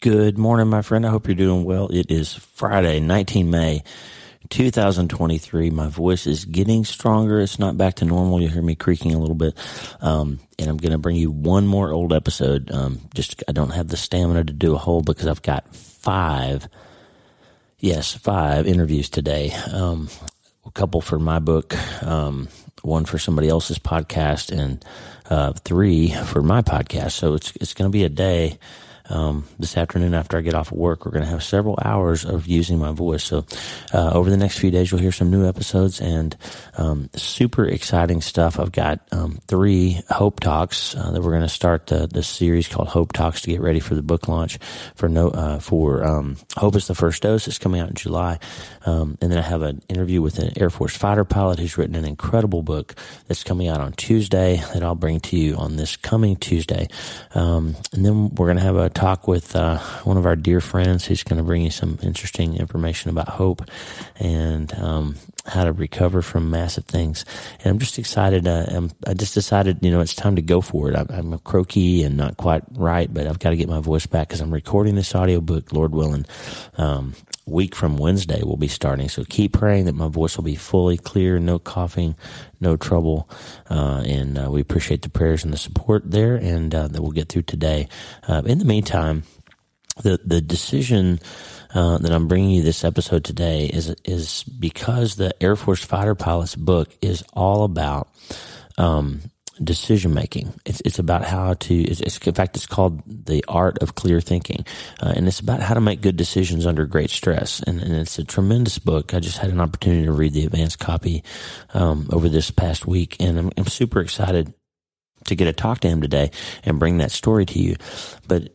Good morning, my friend. I hope you're doing well. It is Friday, 19 May, 2023. My voice is getting stronger. It's not back to normal. You hear me creaking a little bit. Um, and I'm going to bring you one more old episode. Um, just, I don't have the stamina to do a whole because I've got five, yes, five interviews today. Um, a couple for my book, um, one for somebody else's podcast, and uh, three for my podcast. So it's, it's going to be a day um, this afternoon after I get off of work. We're going to have several hours of using my voice. So uh, over the next few days, you'll hear some new episodes and um, super exciting stuff. I've got um, three Hope Talks uh, that we're going to start the, the series called Hope Talks to get ready for the book launch for no uh, for um, Hope is the First Dose. It's coming out in July, um, and then I have an interview with an Air Force fighter pilot who's written an incredible book that's coming out on Tuesday that I'll bring to you on this coming Tuesday, um, and then we're going to have a talk with uh, one of our dear friends who's going to bring you some interesting information about hope. And um, how to recover from massive things. And I'm just excited. Uh, I'm, i just decided, you know, it's time to go for it. I'm, I'm croaky and not quite right, but I've got to get my voice back because I'm recording this audiobook, Lord willing. Um, week from Wednesday will be starting. So keep praying that my voice will be fully clear, no coughing, no trouble. Uh, and uh, we appreciate the prayers and the support there, and uh, that we'll get through today. Uh, in the meantime, the the decision. Uh, that I'm bringing you this episode today is is because the Air Force fighter pilot's book is all about um, decision making. It's, it's about how to, it's, it's, in fact, it's called the art of clear thinking. Uh, and it's about how to make good decisions under great stress. And, and, it's a tremendous book. I just had an opportunity to read the advanced copy, um, over this past week. And I'm, I'm super excited to get to talk to him today and bring that story to you. But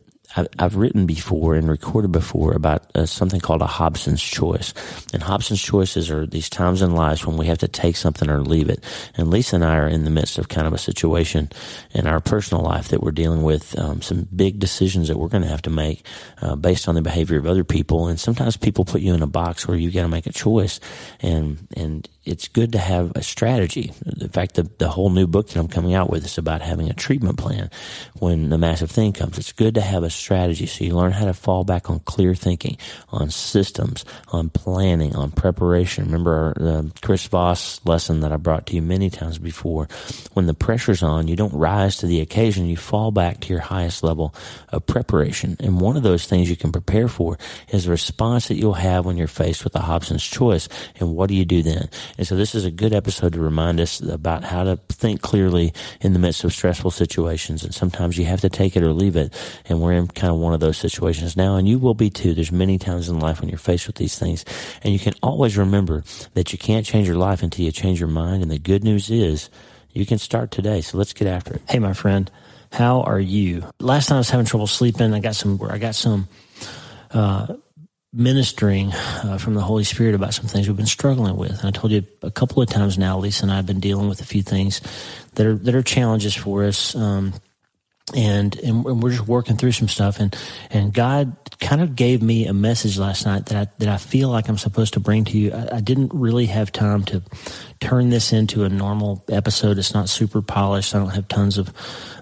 I've written before and recorded before about uh, something called a Hobson's choice. And Hobson's choices are these times in life when we have to take something or leave it. And Lisa and I are in the midst of kind of a situation in our personal life that we're dealing with um, some big decisions that we're going to have to make uh, based on the behavior of other people. And sometimes people put you in a box where you've got to make a choice. And and it's good to have a strategy. In fact, the, the whole new book that I'm coming out with is about having a treatment plan when the massive thing comes. It's good to have a strategy so you learn how to fall back on clear thinking, on systems, on planning, on preparation. Remember our, uh, Chris Voss lesson that I brought to you many times before. When the pressure's on, you don't rise to the occasion. You fall back to your highest level of preparation. And one of those things you can prepare for is the response that you'll have when you're faced with a Hobson's choice. And what do you do then? And so this is a good episode to remind us about how to think clearly in the midst of stressful situations. And sometimes you have to take it or leave it. And we're in kind of one of those situations now. And you will be too. There's many times in life when you're faced with these things. And you can always remember that you can't change your life until you change your mind. And the good news is you can start today. So let's get after it. Hey, my friend, how are you? Last night I was having trouble sleeping. I got some, I got some, uh, ministering uh, from the Holy Spirit about some things we've been struggling with. And I told you a couple of times now, Lisa and I have been dealing with a few things that are that are challenges for us. Um, and, and we're just working through some stuff and and God kind of gave me a message last night that I that I feel like I'm supposed to bring to you. I, I didn't really have time to turn this into a normal episode. It's not super polished. I don't have tons of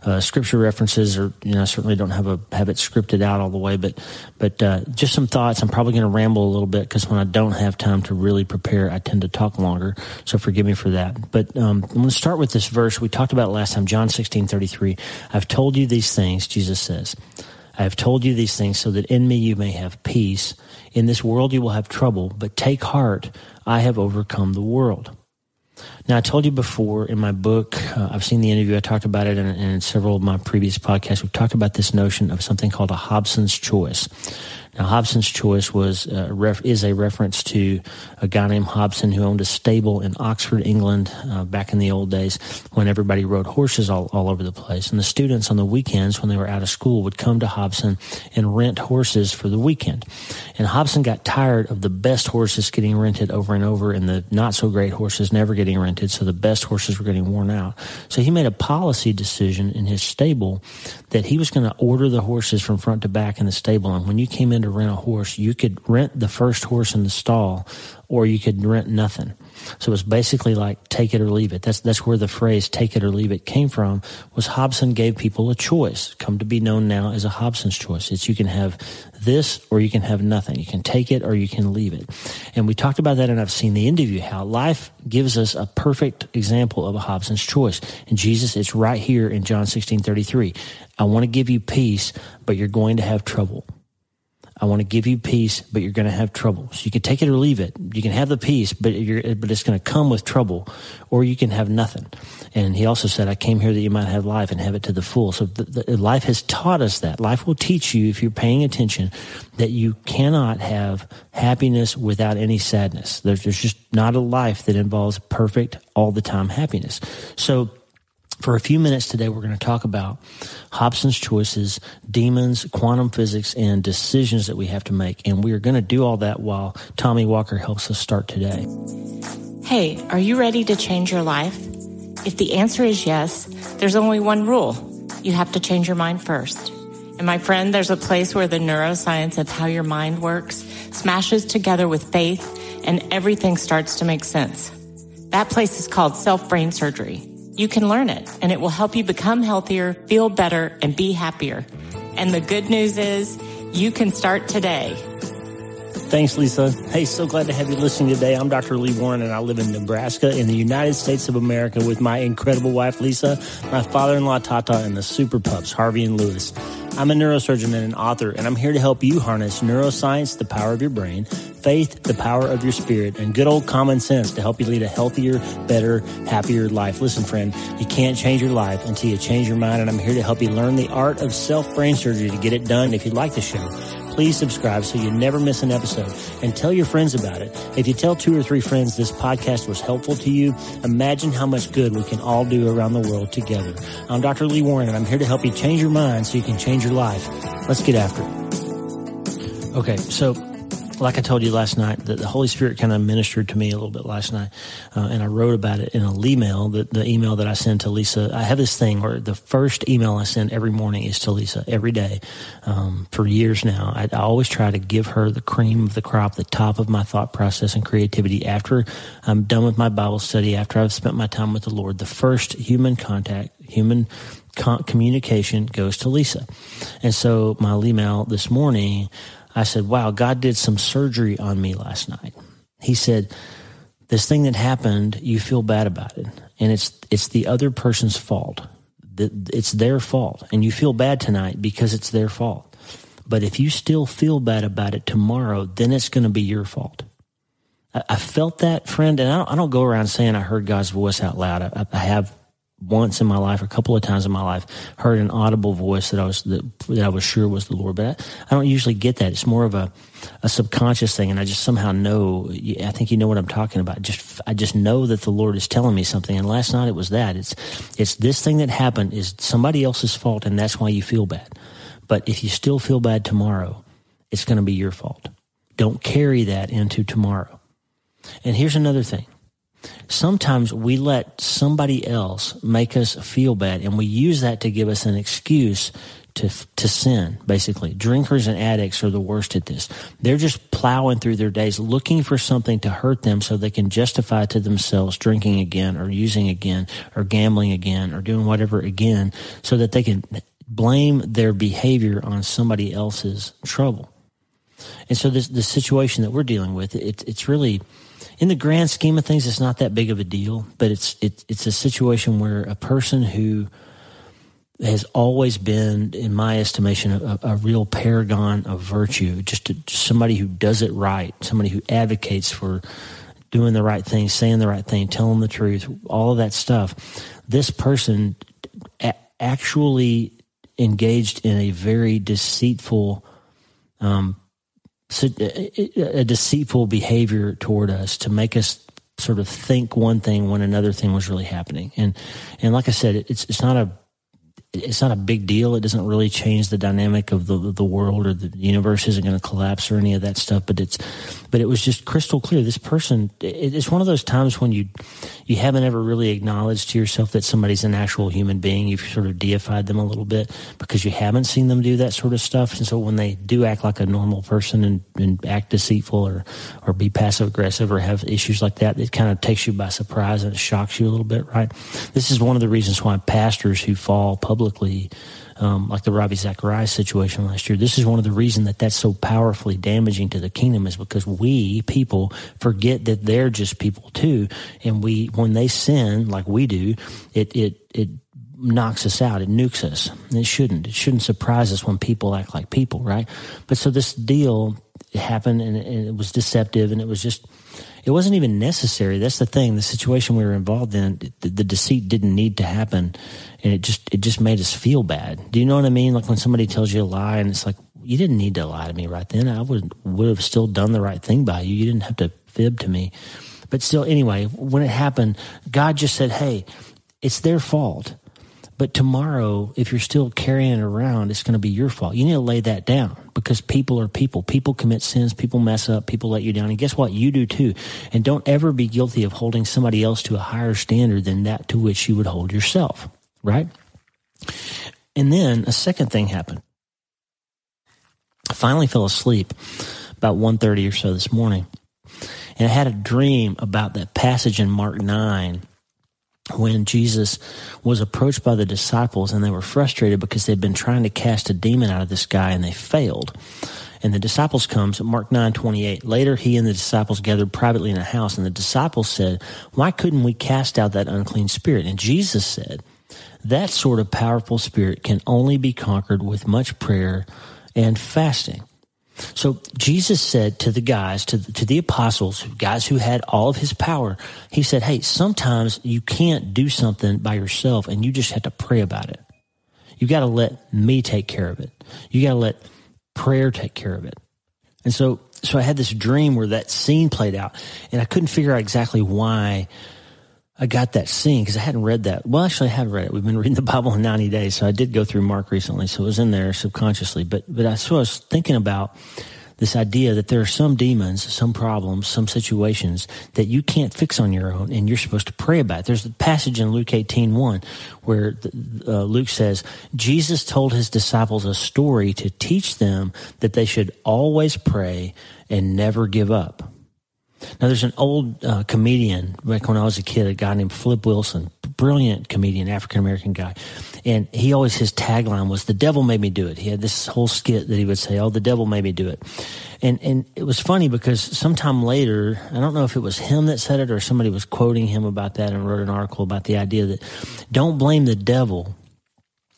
uh, scripture references, or you know, I certainly don't have a have it scripted out all the way. But but uh, just some thoughts. I'm probably going to ramble a little bit because when I don't have time to really prepare, I tend to talk longer. So forgive me for that. But um, I'm going to start with this verse we talked about last time, John 16:33. I've told you these things, Jesus says. I have told you these things so that in me you may have peace. In this world you will have trouble, but take heart. I have overcome the world. Now, I told you before in my book, uh, I've Seen the End of You, I talked about it in, in several of my previous podcasts. We've talked about this notion of something called a Hobson's choice. Now, Hobson's choice was uh, ref- is a reference to a guy named Hobson who owned a stable in Oxford, England, uh, back in the old days when everybody rode horses all, all over the place. And the students on the weekends, when they were out of school, would come to Hobson and rent horses for the weekend. And Hobson got tired of the best horses getting rented over and over, and the not so great horses never getting rented. So the best horses were getting worn out. So he made a policy decision in his stable that he was going to order the horses from front to back in the stable. And when you came in to rent a horse, you could rent the first horse in the stall or you could rent nothing. So it's basically like take it or leave it. That's that's where the phrase "take it or leave it" came from. Was Hobson gave people a choice, come to be known now as a Hobson's choice. It's you can have this or you can have nothing. You can take it or you can leave it. And we talked about that, and I've Seen the End of You how life gives us a perfect example of a Hobson's choice. And Jesus, it's right here in John sixteen thirty three. I want to give you peace, but you're going to have trouble. I want to give you peace, but you're going to have trouble. So you can take it or leave it. You can have the peace, but you're, but it's going to come with trouble, or you can have nothing. And he also said, "I came here that you might have life and have it to the full." So the, the, life has taught us that. Life will teach you if you're paying attention that you cannot have happiness without any sadness. There's, there's just not a life that involves perfect all the time happiness. So for a few minutes today, we're going to talk about Hobson's choices, demons, quantum physics, and decisions that we have to make. And we are going to do all that while Tommy Walker helps us start today. Hey, are you ready to change your life? If the answer is yes, there's only one rule. You have to change your mind first. And my friend, there's a place where the neuroscience of how your mind works smashes together with faith and everything starts to make sense. That place is called self brain surgery. You can learn it and it will help you become healthier, feel better, and be happier. And the good news is you can start today. Thanks, Lisa. Hey, so glad to have you listening today. I'm Dr. Lee Warren, and I live in Nebraska in the United States of America with my incredible wife, Lisa, my father in law, Tata, and the super pups, Harvey and Lewis. I'm a neurosurgeon and an author, and I'm here to help you harness neuroscience, the power of your brain, faith, the power of your spirit, and good old common sense to help you lead a healthier, better, happier life. Listen, friend, you can't change your life until you change your mind, and I'm here to help you learn the art of self brain surgery to get it done. If you like the show, please subscribe so you never miss an episode and tell your friends about it. If you tell two or three friends this podcast was helpful to you, imagine how much good we can all do around the world together. I'm Dr. Lee Warren and I'm here to help you change your mind so you can change your life. Let's get after it. Okay, so like I told you last night, that the Holy Spirit kind of ministered to me a little bit last night, uh, and I wrote about it in a email. The, the email that I send to Lisa, I have this thing where the first email I send every morning is to Lisa every day um, for years now. I, I, always try to give her the cream of the crop, the top of my thought process and creativity. After I'm done with my Bible study, after I've spent my time with the Lord, the first human contact, human communication goes to Lisa. And so my email this morning I said, wow, God did some surgery on me last night. He said, this thing that happened, you feel bad about it. And it's, it's the other person's fault. It's their fault. And you feel bad tonight because it's their fault. But if you still feel bad about it tomorrow, then it's going to be your fault. I, felt that, friend, and I don't, I don't, go around saying I heard God's voice out loud. I, I have once in my life, a couple of times in my life, heard an audible voice that I was that, that I was sure was the Lord. But I, I, don't usually get that. It's more of a, a subconscious thing, and I just somehow know. I think you know what I'm talking about. Just I just know that the Lord is telling me something. And last night it was that. It's it's this thing that happened is somebody else's fault, and that's why you feel bad. But if you still feel bad tomorrow, it's going to be your fault. Don't carry that into tomorrow. And here's another thing sometimes we let somebody else make us feel bad and we use that to give us an excuse to to sin basically. Drinkers and addicts are the worst at this. They're just plowing through their days looking for something to hurt them so they can justify to themselves drinking again or using again or gambling again or doing whatever again so that they can blame their behavior on somebody else's trouble and so this the situation that we're dealing with it, it's really in the grand scheme of things, it's not that big of a deal, but it's it, it's a situation where a person who has always been, in my estimation, a, a real paragon of virtue, just, just somebody who does it right, somebody who advocates for doing the right thing, saying the right thing, telling the truth, all of that stuff. This person a- actually engaged in a very deceitful um, Uh, uh, a deceitful behavior toward us to make us sort of think one thing when another thing was really happening. And and like I said, it's it's not a it's not a big deal. It doesn't really change the dynamic of the the world or the universe isn't going to collapse or any of that stuff. But it's, but it was just crystal clear. This person, it's one of those times when you you haven't ever really acknowledged to yourself that somebody's an actual human being. You've sort of deified them a little bit because you haven't seen them do that sort of stuff. And so when they do act like a normal person and, and act deceitful or or be passive aggressive or have issues like that, it kind of takes you by surprise and it shocks you a little bit, right? This is one of the reasons why pastors who fall public publicly, um, like the Ravi Zacharias situation last year. This is one of the reasons that that's so powerfully damaging to the kingdom is because we people forget that they're just people too, and we when they sin like we do, it it it knocks us out. It nukes us. It shouldn't. It shouldn't surprise us when people act like people, right? But so this deal happened and it was deceptive and it was just it wasn't even necessary. That's the thing. The situation we were involved in, the, the, deceit didn't need to happen, and it just it just made us feel bad. Do you know what I mean? Like when somebody tells you a lie, and it's like you didn't need to lie to me right then. I would would have still done the right thing by you. You didn't have to fib to me. But still, anyway, when it happened, God just said, "Hey, it's their fault." But tomorrow, if you're still carrying it around, it's going to be your fault. You need to lay that down because people are people. People commit sins. People mess up. People let you down. And guess what? You do too. And don't ever be guilty of holding somebody else to a higher standard than that to which you would hold yourself. Right? And then a second thing happened. I finally fell asleep about 1.30 or so this morning. And I had a dream about that passage in Mark 9 when Jesus was approached by the disciples and they were frustrated because they'd been trying to cast a demon out of this guy and they failed. And the disciples comes, Mark 9, 28. Later, he and the disciples gathered privately in a house and the disciples said, why couldn't we cast out that unclean spirit? And Jesus said, that sort of powerful spirit can only be conquered with much prayer and fasting. So Jesus said to the guys, to the, to the apostles, guys who had all of his power, he said, Hey, sometimes you can't do something by yourself and you just have to pray about it. You got to let me take care of it. You got to let prayer take care of it. And so, so I had this dream where that scene played out and I couldn't figure out exactly why I got that scene because I hadn't read that. Well, actually, I have read it. We've been reading the Bible in 90 days. So I did go through Mark recently. So it was in there subconsciously. But, but I, so I was thinking about this idea that there are some demons, some problems, some situations that you can't fix on your own and you're supposed to pray about. There's a passage in Luke 18, 1 where uh, Luke says, Jesus told his disciples a story to teach them that they should always pray and never give up. Now, there's an old uh, comedian back when I was a kid, a guy named Flip Wilson, brilliant comedian, African American guy, and he always his tagline was "The devil made me do it." He had this whole skit that he would say, "Oh, the devil made me do it," and and it was funny because sometime later, I don't know if it was him that said it or somebody was quoting him about that and wrote an article about the idea that don't blame the devil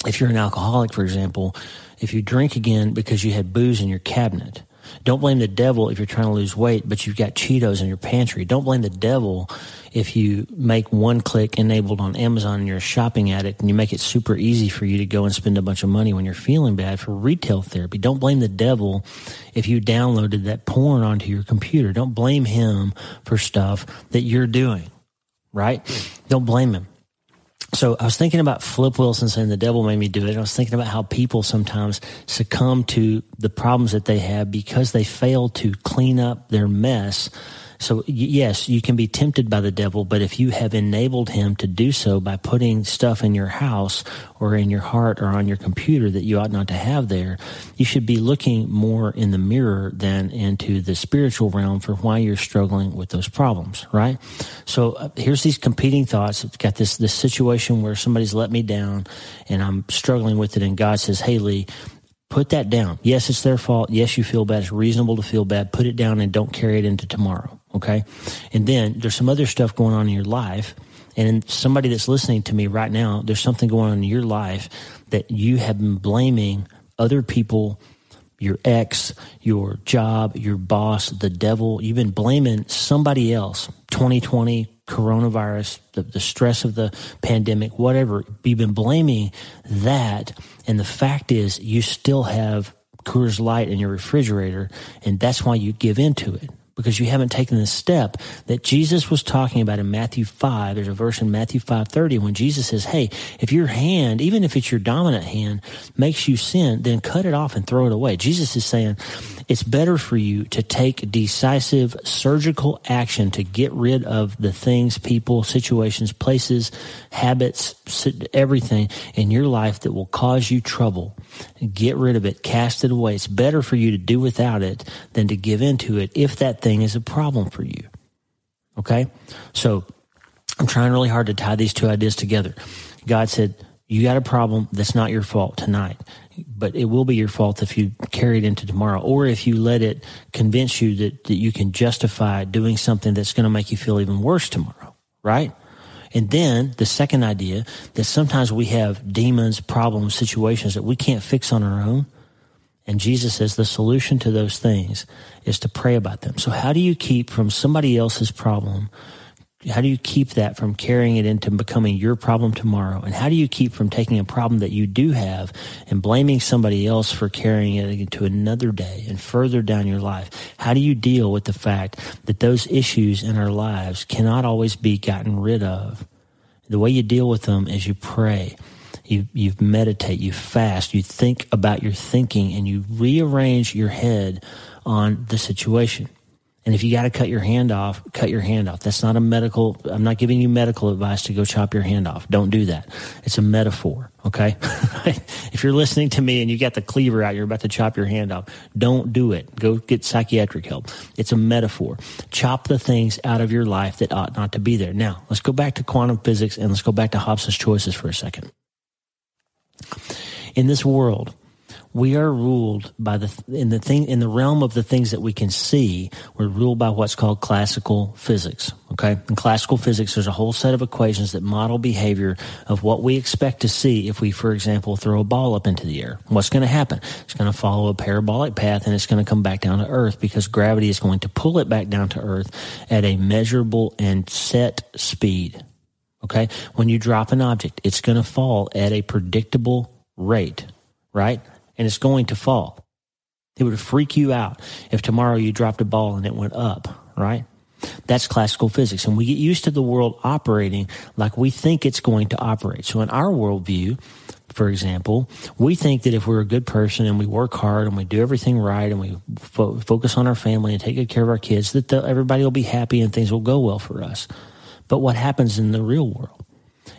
if you're an alcoholic, for example, if you drink again because you had booze in your cabinet don't blame the devil if you're trying to lose weight, but you've got Cheetos in your pantry. Don't blame the devil if you make one click enabled on Amazon and you're a shopping addict and you make it super easy for you to go and spend a bunch of money when you're feeling bad for retail therapy. Don't blame the devil if you downloaded that porn onto your computer. Don't blame him for stuff that you're doing, right? Don't blame him so I was thinking about Flip Wilson saying the devil made me do it. I was thinking about how people sometimes succumb to the problems that they have because they fail to clean up their mess so yes, you can be tempted by the devil, but if you have enabled him to do so by putting stuff in your house or in your heart or on your computer that you ought not to have there, you should be looking more in the mirror than into the spiritual realm for why you're struggling with those problems, right? So uh, here's these competing thoughts. It's got this this situation where somebody's let me down and I'm struggling with it and God says, "Hey Lee, put that down. Yes, it's their fault. Yes, you feel bad. It's reasonable to feel bad. Put it down and don't carry it into tomorrow. Okay. And then there's some other stuff going on in your life. And somebody that's listening to me right now, there's something going on in your life that you have been blaming other people, your ex, your job, your boss, the devil. You've been blaming somebody else. 2020, coronavirus, the, the stress of the pandemic, whatever. You've been blaming that. And the fact is, you still have Coors Light in your refrigerator, and that's why you give into it because you haven't taken the step that Jesus was talking about in Matthew 5. There's a verse in Matthew 5:30 when Jesus says, "Hey, if your hand, even if it's your dominant hand, makes you sin, then cut it off and throw it away." Jesus is saying, it's better for you to take decisive surgical action to get rid of the things, people, situations, places, habits, everything in your life that will cause you trouble. Get rid of it, cast it away. It's better for you to do without it than to give into it if that thing is a problem for you. Okay? So I'm trying really hard to tie these two ideas together. God said, you got a problem that's not your fault tonight but it will be your fault if you carry it into tomorrow or if you let it convince you that, that you can justify doing something that's going to make you feel even worse tomorrow, right? And then the second idea that sometimes we have demons, problems, situations that we can't fix on our own. And Jesus says the solution to those things is to pray about them. So how do you keep from somebody else's problem how do you keep that from carrying it into becoming your problem tomorrow? And how do you keep from taking a problem that you do have and blaming somebody else for carrying it into another day and further down your life? How do you deal with the fact that those issues in our lives cannot always be gotten rid of? The way you deal with them is you pray. You, you meditate, you fast, you think about your thinking, and you rearrange your head on the situation. And if you got to cut your hand off, cut your hand off. That's not a medical, I'm not giving you medical advice to go chop your hand off. Don't do that. It's a metaphor. Okay. if you're listening to me and you got the cleaver out, you're about to chop your hand off. Don't do it. Go get psychiatric help. It's a metaphor. Chop the things out of your life that ought not to be there. Now, let's go back to quantum physics and let's go back to Hobson's choices for a second. In this world, we are ruled by the in the thing in the realm of the things that we can see we're ruled by what's called classical physics okay? In classical physics there's a whole set of equations that model behavior of what we expect to see if we for example throw a ball up into the air. What's going to happen? It's going to follow a parabolic path and it's going to come back down to earth because gravity is going to pull it back down to earth at a measurable and set speed okay when you drop an object it's going to fall at a predictable rate right and it's going to fall. It would freak you out if tomorrow you dropped a ball and it went up, right? That's classical physics. And we get used to the world operating like we think it's going to operate. So in our worldview, for example, we think that if we're a good person and we work hard and we do everything right and we fo- focus on our family and take good care of our kids, that the, everybody will be happy and things will go well for us. But what happens in the real world?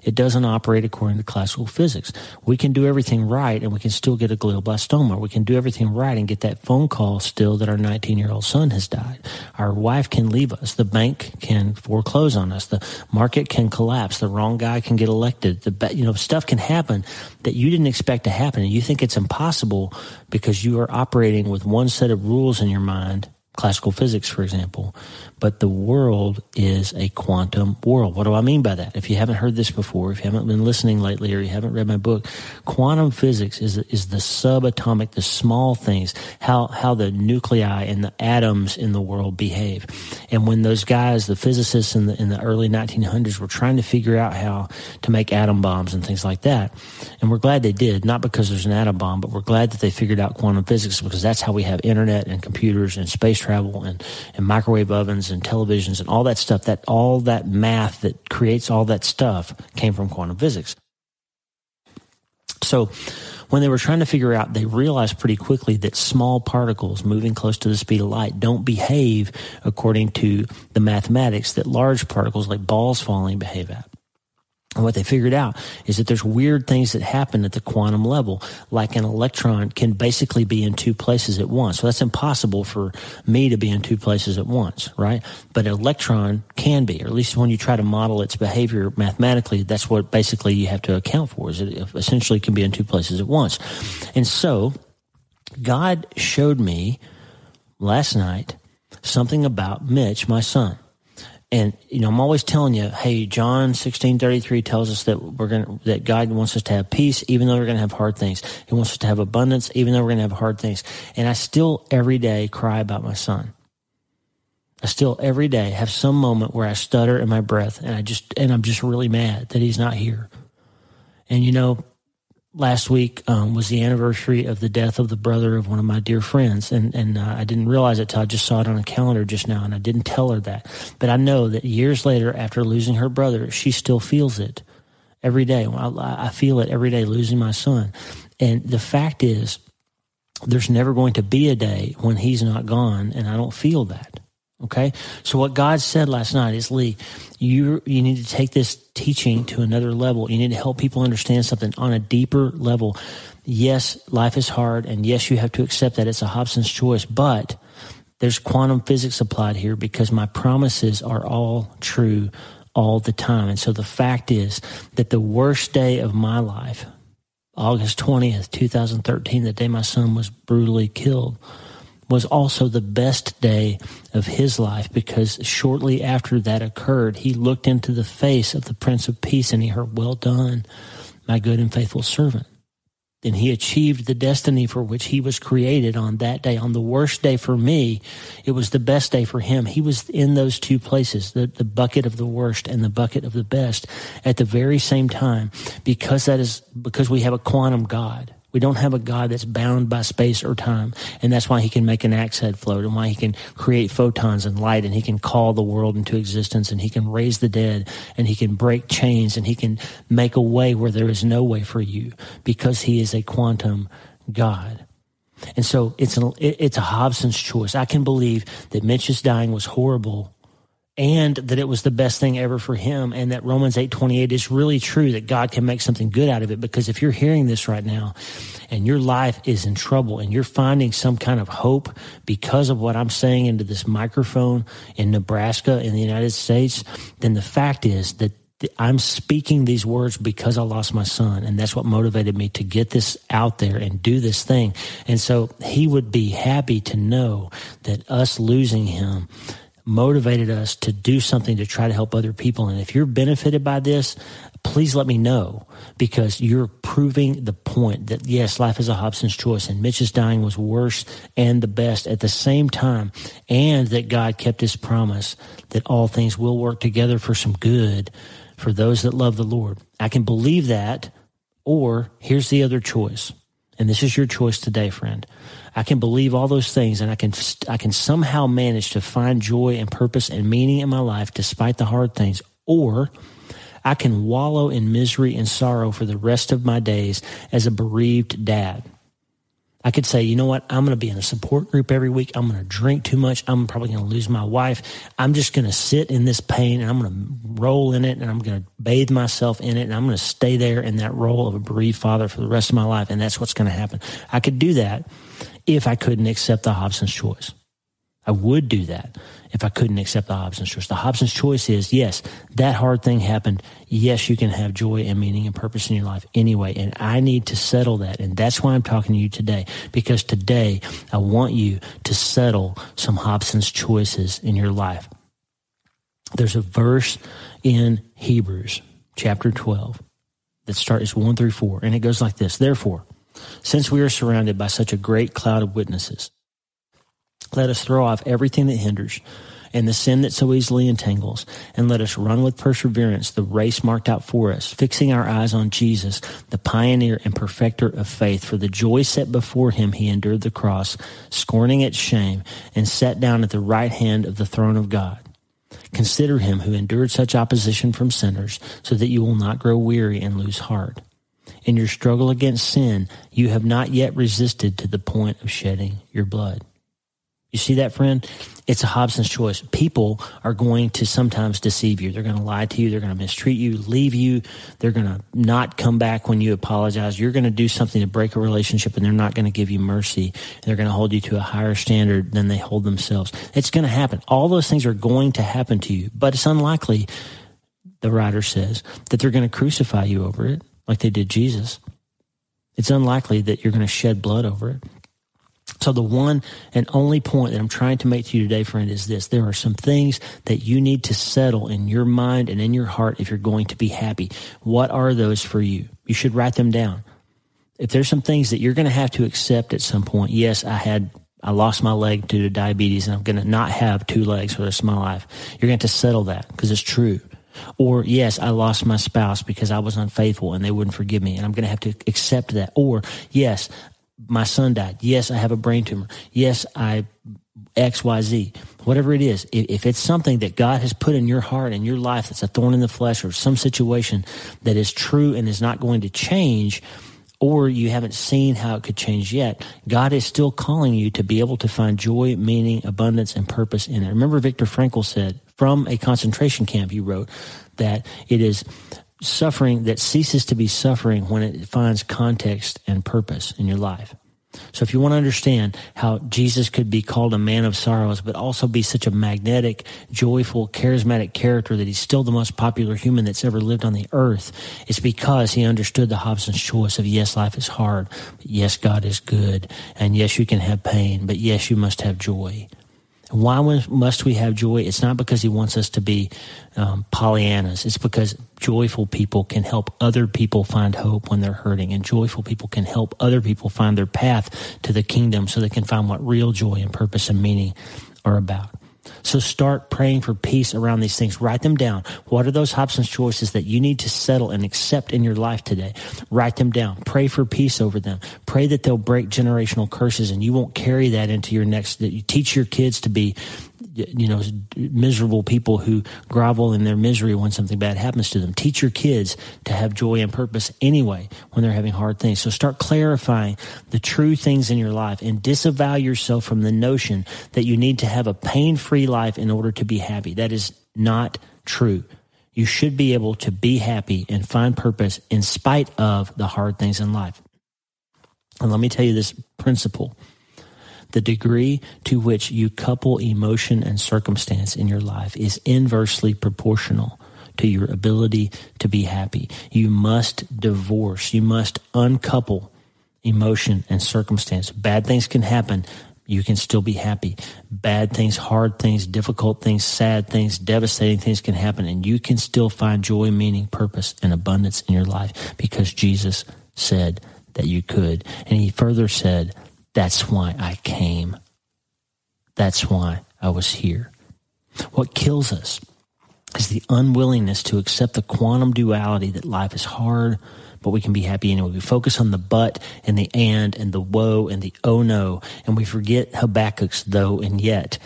It doesn't operate according to classical physics. We can do everything right and we can still get a glioblastoma. We can do everything right and get that phone call still that our 19 year old son has died. Our wife can leave us. The bank can foreclose on us. The market can collapse. The wrong guy can get elected. The, you know, stuff can happen that you didn't expect to happen and you think it's impossible because you are operating with one set of rules in your mind classical physics, for example. But the world is a quantum world. What do I mean by that? If you haven't heard this before, if you haven't been listening lately, or you haven't read my book, quantum physics is is the subatomic, the small things, how how the nuclei and the atoms in the world behave. And when those guys, the physicists in the in the early 1900s, were trying to figure out how to make atom bombs and things like that, and we're glad they did, not because there's an atom bomb, but we're glad that they figured out quantum physics because that's how we have internet and computers and space travel and, and microwave ovens and televisions and all that stuff, that all that math that creates all that stuff came from quantum physics. So when they were trying to figure out, they realized pretty quickly that small particles moving close to the speed of light don't behave according to the mathematics that large particles like balls falling behave at. What they figured out is that there's weird things that happen at the quantum level, like an electron can basically be in two places at once. So that's impossible for me to be in two places at once, right? But an electron can be, or at least when you try to model its behavior mathematically, that's what basically you have to account for, is it essentially can be in two places at once. And so God showed me last night something about Mitch, my son. And you know, I'm always telling you, hey, John 16:33 tells us that we're going that God wants us to have peace even though we're going to have hard things. He wants us to have abundance even though we're going to have hard things. And I still every day cry about my son. I still every day have some moment where I stutter in my breath and I just and I'm just really mad that he's not here. And you know, last week um, was the anniversary of the death of the brother of one of my dear friends, and and uh, I didn't realize it till I just saw it on a calendar just now, and I didn't tell her that. But I know that years later, after losing her brother, she still feels it every day. I, I feel it every day losing my son, and the fact is, there's never going to be a day when he's not gone, and I don't feel that. Okay. So what God said last night is, Lee, you, you need to take this teaching to another level. You need to help people understand something on a deeper level. Yes, life is hard. And yes, you have to accept that it's a Hobson's choice, but there's quantum physics applied here because my promises are all true all the time. And so the fact is that the worst day of my life, August 20th, 2013, the day my son was brutally killed, was also the best day of his life because shortly after that occurred, he looked into the face of the Prince of Peace and he heard, Well done, my good and faithful servant. Then he achieved the destiny for which he was created on that day. On the worst day for me, it was the best day for him. He was in those two places, the, the bucket of the worst and the bucket of the best at the very same time, because that is, because we have a quantum God we don't have a God that's bound by space or time. And that's why he can make an axe head float and why he can create photons and light and he can call the world into existence and he can raise the dead and he can break chains and he can make a way where there is no way for you because he is a quantum God. And so it's an, it's a Hobson's choice. I can believe that Mitch's dying was horrible and that it was the best thing ever for him and that Romans 8:28 is really true that God can make something good out of it because if you're hearing this right now and your life is in trouble and you're finding some kind of hope because of what I'm saying into this microphone in Nebraska in the United States then the fact is that I'm speaking these words because I lost my son, and that's what motivated me to get this out there and do this thing. And so he would be happy to know that us losing him motivated us to do something to try to help other people. And if you're benefited by this, please let me know because you're proving the point that yes, life is a Hobson's choice and Mitch's dying was worse and the best at the same time. And that God kept his promise that all things will work together for some good for those that love the Lord. I can believe that. Or here's the other choice. And this is your choice today, friend. I can believe all those things and I can, I can somehow manage to find joy and purpose and meaning in my life despite the hard things. Or I can wallow in misery and sorrow for the rest of my days as a bereaved dad. I could say, you know what? I'm going to be in a support group every week. I'm going to drink too much. I'm probably going to lose my wife. I'm just going to sit in this pain and I'm going to roll in it and I'm going to bathe myself in it and I'm going to stay there in that role of a bereaved father for the rest of my life. And that's what's going to happen. I could do that if I couldn't accept the Hobson's choice. I would do that if I couldn't accept the Hobson's choice. The Hobson's choice is yes, that hard thing happened. Yes, you can have joy and meaning and purpose in your life anyway. And I need to settle that. And that's why I'm talking to you today, because today I want you to settle some Hobson's choices in your life. There's a verse in Hebrews chapter 12 that starts 1 through 4, and it goes like this Therefore, since we are surrounded by such a great cloud of witnesses, let us throw off everything that hinders and the sin that so easily entangles, and let us run with perseverance the race marked out for us, fixing our eyes on Jesus, the pioneer and perfecter of faith. For the joy set before him, he endured the cross, scorning its shame, and sat down at the right hand of the throne of God. Consider him who endured such opposition from sinners, so that you will not grow weary and lose heart. In your struggle against sin, you have not yet resisted to the point of shedding your blood. You see that, friend? It's a Hobson's choice. People are going to sometimes deceive you. They're going to lie to you. They're going to mistreat you, leave you. They're going to not come back when you apologize. You're going to do something to break a relationship and they're not going to give you mercy. They're going to hold you to a higher standard than they hold themselves. It's going to happen. All those things are going to happen to you, but it's unlikely, the writer says, that they're going to crucify you over it like they did Jesus. It's unlikely that you're going to shed blood over it. So the one and only point that I'm trying to make to you today, friend, is this. There are some things that you need to settle in your mind and in your heart if you're going to be happy. What are those for you? You should write them down. If there's some things that you're going to have to accept at some point, yes, I had I lost my leg due to diabetes and I'm going to not have two legs for the rest of my life. You're going to have to settle that because it's true. Or, yes, I lost my spouse because I was unfaithful and they wouldn't forgive me, and I'm going to have to accept that. Or, yes, my son died. Yes, I have a brain tumor. Yes, I X, Y, Z, whatever it is. If it's something that God has put in your heart and your life that's a thorn in the flesh or some situation that is true and is not going to change, or you haven't seen how it could change yet, God is still calling you to be able to find joy, meaning, abundance, and purpose in it. Remember, Viktor Frankl said from a concentration camp, he wrote that it is suffering that ceases to be suffering when it finds context and purpose in your life. So if you want to understand how Jesus could be called a man of sorrows, but also be such a magnetic, joyful, charismatic character that he's still the most popular human that's ever lived on the earth, it's because he understood the Hobson's choice of yes, life is hard, but yes, God is good, and yes, you can have pain, but yes, you must have joy. Why must we have joy? It's not because he wants us to be um, Pollyannas. It's because joyful people can help other people find hope when they're hurting, and joyful people can help other people find their path to the kingdom so they can find what real joy and purpose and meaning are about. So start praying for peace around these things. Write them down. What are those Hobson's choices that you need to settle and accept in your life today? Write them down. Pray for peace over them. Pray that they'll break generational curses and you won't carry that into your next, that you teach your kids to be you know, miserable people who grovel in their misery when something bad happens to them. Teach your kids to have joy and purpose anyway when they're having hard things. So start clarifying the true things in your life and disavow yourself from the notion that you need to have a pain free life in order to be happy. That is not true. You should be able to be happy and find purpose in spite of the hard things in life. And let me tell you this principle the degree to which you couple emotion and circumstance in your life is inversely proportional to your ability to be happy. You must divorce, you must uncouple emotion and circumstance. Bad things can happen. You can still be happy. Bad things, hard things, difficult things, sad things, devastating things can happen, and you can still find joy, meaning, purpose, and abundance in your life because Jesus said that you could. And he further said, that's why I came. That's why I was here. What kills us is the unwillingness to accept the quantum duality that life is hard, but we can be happy anyway. We focus on the but and the and and the woe and the oh no, and we forget Habakkuk's though and yet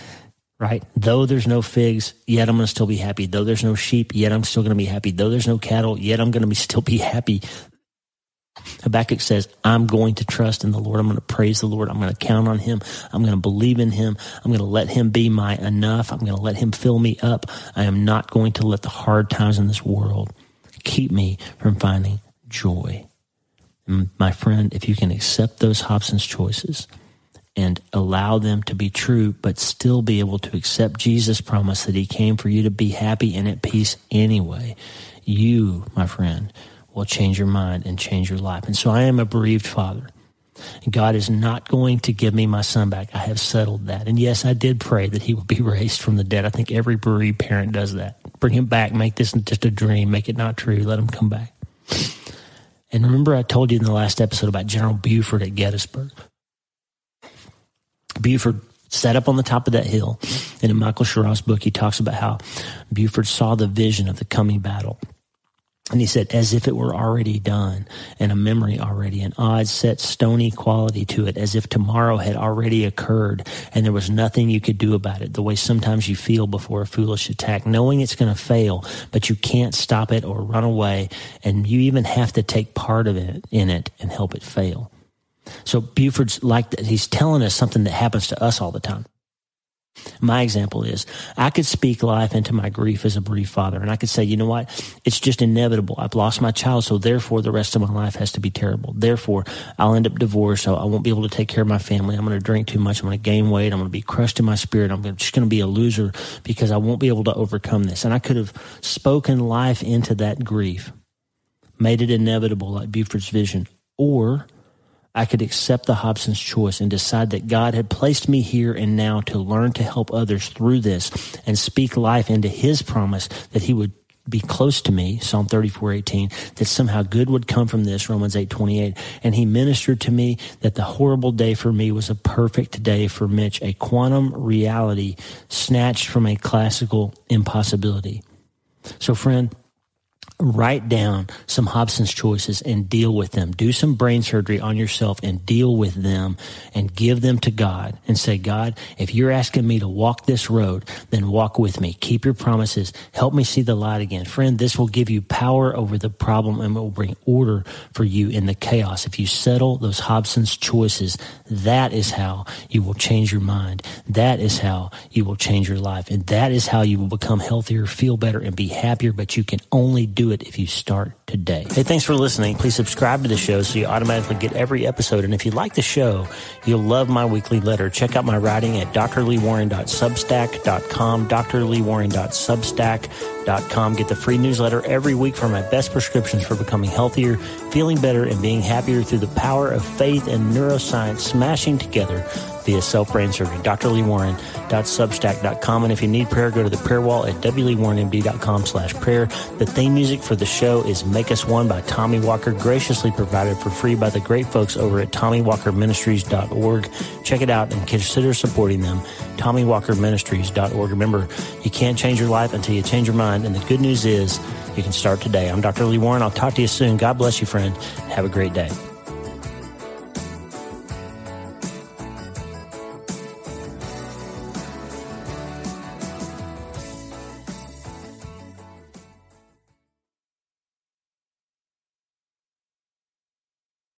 right? Though there's no figs, yet I'm going to still be happy. Though there's no sheep, yet I'm still going to be happy. Though there's no cattle, yet I'm going to be still be happy. Habakkuk says, I'm going to trust in the Lord. I'm going to praise the Lord. I'm going to count on him. I'm going to believe in him. I'm going to let him be my enough. I'm going to let him fill me up. I am not going to let the hard times in this world keep me from finding joy. And my friend, if you can accept those Hobson's choices and allow them to be true, but still be able to accept Jesus' promise that he came for you to be happy and at peace anyway, you, my friend, will change your mind and change your life. And so I am a bereaved father. God is not going to give me my son back. I have settled that. And yes, I did pray that he would be raised from the dead. I think every bereaved parent does that. Bring him back. Make this just a dream. Make it not true. Let him come back. And remember, I told you in the last episode about General Buford at Gettysburg. Buford sat up on the top of that hill. And in Michael Shaara's book, he talks about how Buford saw the vision of the coming battle. And he said, as if it were already done and a memory already, an odd, set, stony quality to it, as if tomorrow had already occurred and there was nothing you could do about it, the way sometimes you feel before a foolish attack, knowing it's going to fail, but you can't stop it or run away, and you even have to take part of it in it and help it fail. So Buford's like that. He's telling us something that happens to us all the time. My example is I could speak life into my grief as a bereaved father, and I could say, you know what? It's just inevitable. I've lost my child, so therefore the rest of my life has to be terrible. Therefore, I'll end up divorced, so I won't be able to take care of my family. I'm going to drink too much. I'm going to gain weight. I'm going to be crushed in my spirit. I'm just going to be a loser because I won't be able to overcome this. And I could have spoken life into that grief, made it inevitable like Buford's vision, or I could accept the Hobson's choice and decide that God had placed me here and now to learn to help others through this and speak life into his promise that he would be close to me, Psalm 34, 18, that somehow good would come from this, Romans 8, 28. And he ministered to me that the horrible day for me was a perfect day for Mitch, a quantum reality snatched from a classical impossibility. So, friend, write down some Hobson's choices and deal with them. Do some brain surgery on yourself and deal with them and give them to God and say, God, if you're asking me to walk this road, then walk with me. Keep your promises. Help me see the light again. Friend, this will give you power over the problem and it will bring order for you in the chaos. If you settle those Hobson's choices, that is how you will change your mind. That is how you will change your life. And that is how you will become healthier, feel better, and be happier. But you can only do it if you start today. Hey, thanks for listening. Please subscribe to the show so you automatically get every episode. And if you like the show, you'll love my weekly letter. Check out my writing at drleewarren.substack.com, drleewarren.substack.com. Get the free newsletter every week for my best prescriptions for becoming healthier, feeling better, and being happier through the power of faith and neuroscience smashing together via self-brain surgery. drleewarren.substack.com. And if you need prayer, go to the prayer wall at wleewarrenmd.com slash prayer. The theme music for the show is Make Us One by Tommy Walker, graciously provided for free by the great folks over at TommyWalkerMinistries.org. Check it out and consider supporting them. TommyWalkerMinistries.org. Remember, you can't change your life until you change your mind. And the good news is you can start today. I'm Dr. Lee Warren. I'll talk to you soon. God bless you, friend. Have a great day.